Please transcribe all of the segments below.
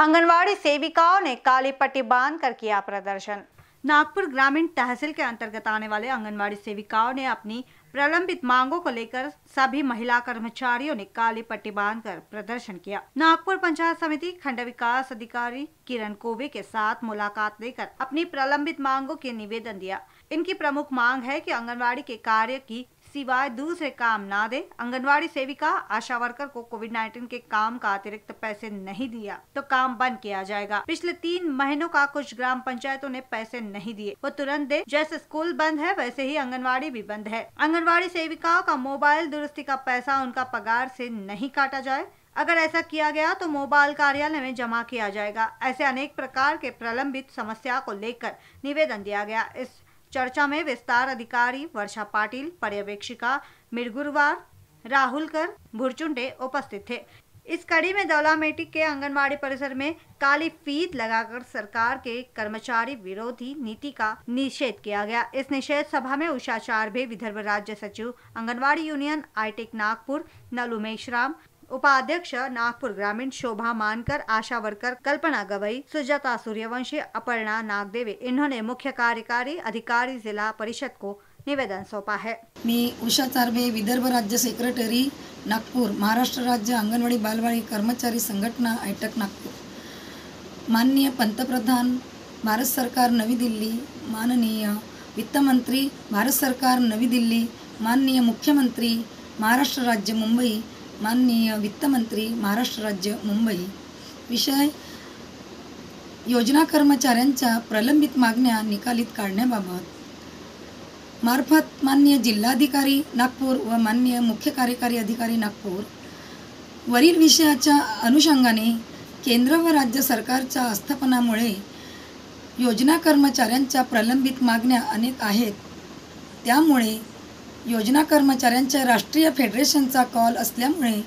आंगनवाड़ी सेविकाओं ने काली पट्टी बाँध कर किया प्रदर्शन। नागपुर ग्रामीण तहसील के अंतर्गत आने वाले आंगनवाड़ी सेविकाओं ने अपनी प्रलंबित मांगों को लेकर सभी महिला कर्मचारियों ने काली पट्टी बांधकर प्रदर्शन किया। नागपुर पंचायत समिति खंड विकास अधिकारी किरण कोवे के साथ मुलाकात लेकर अपनी प्रलंबित मांगों के निवेदन दिया। इनकी प्रमुख मांग है कि आंगनवाड़ी के कार्य की सिवाय दूसरे काम ना दे, आंगनवाड़ी सेविका आशा वर्कर को कोविड 19 के काम का अतिरिक्त पैसे नहीं दिया तो काम बंद किया जाएगा। पिछले तीन महीनों का कुछ ग्राम पंचायतों ने पैसे नहीं दिए। वो तुरंत दे, जैसे स्कूल बंद है, वैसे ही आंगनवाड़ी भी बंद है। आंगनबाड़ी सेविकाओं का मोबाइल दुरुस्ती का पैसा उनका पगार से नहीं काटा जाए। अगर ऐसा किया गया तो मोबाइल कार्यालय में जमा किया जाएगा। ऐसे अनेक प्रकार के प्रलंबित समस्या को लेकर निवेदन दिया गया। इस चर्चा में विस्तार अधिकारी वर्षा पाटिल, पर्यवेक्षिका मिर्गुरवार राहुल कर भुरचुंडे उपस्थित थे। इस कड़ी में दौलामेटी के आंगनबाड़ी परिसर में काली फीत लगाकर सरकार के कर्मचारी विरोधी नीति का निषेध किया गया। इस निषेध सभा में उषा चारभे, विदर्भ राज्य सचिव, आंगनबाड़ी यूनियन, आईटेक नागपुर नलू मेशराम उपाध्यक्ष नागपुर ग्रामीण शोभा मानकर आशा वर्कर कल्पना गवई सुजाता सूर्यवंशी अपर्णा नागदेवे इन्होंने मुख्य कार्यकारी अधिकारी जिला परिषद को निवेदन सौंपा है। मी उषा चारबे विदर्भ राज्य सेक्रेटरी नागपूर महाराष्ट्र राज्य अंगणवाडी बालवाडी कर्मचारी संघटना आयटक नागपूर. माननीय पंतप्रधान भारत सरकार नवी दिल्ली. माननीय वित्तमंत्री भारत सरकार नवी दिल्ली. माननीय मुख्यमंत्री महाराष्ट्र राज्य मुंबई. माननीय वित्तमंत्री महाराष्ट्र राज्य मुंबई. विषय योजना कर्मचाऱ्यांच्या प्रलंबित मागण्या निकालीत काढण्याबाबत. मार्फत मान्य जिल्हाधिकारी नागपूर व माननीय मुख्य कार्यकारी अधिकारी नागपूर. वरील विषयाच्या अनुषंगाने केंद्र व राज्य सरकारच्या आस्थापनामुळे योजना कर्मचाऱ्यांच्या प्रलंबित मागण्या अनेक आहेत. त्यामुळे योजना कर्मचाऱ्यांच्या राष्ट्रीय फेडरेशनचा कॉल असल्यामुळे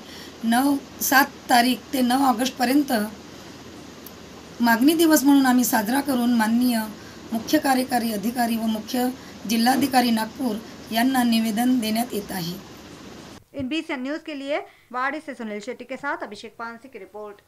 नऊ सात तारीख ते नऊ ऑगस्टपर्यंत मागणी दिवस म्हणून आम्ही साजरा करून माननीय मुख्य कार्यकारी अधिकारी व मुख्य जिल्हाधिकारी नागपूर यांना निवेदन देण्यात येत आहे. इन बीस न्यूज के लिए वाड़ी से सुनील शेट्टी के साथ अभिषेक पानसी की रिपोर्ट।